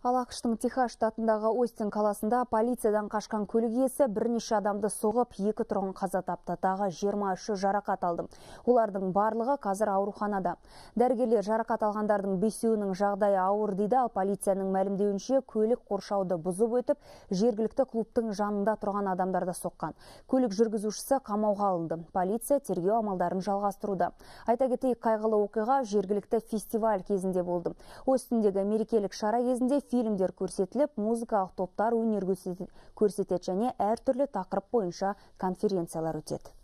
Ал ақштың штатындағы Остин қаласында полициядан қашқан көлік иесі бірнеше адамды соғып, екі тұрғын қаза тапты. Тағы 23 жарақат алды. Олардың барлығы қазір ауруханада. Дәрігерлер жарақат алғандардың бесеуінің жағдайы ауыр дейді, ал полицияның мәлімдеуінше көлік қоршауды бұзып өтіп, жергілікті клубтың жанында тұрған адамдарды соққан. Көлік жүргізушісі қамауға алынды. Полиция тергеу амалдарын жалғастыруда. Айта кетейік, қайғылы оқиға жергілікті фестиваль кезінде болды. Остиндегі мерекелік шара кезінде фильмдер көрсетіліп, музыкалық топтар өнер көрсетеді және әртүрлі тақырып бойынша конференциялар өтеді.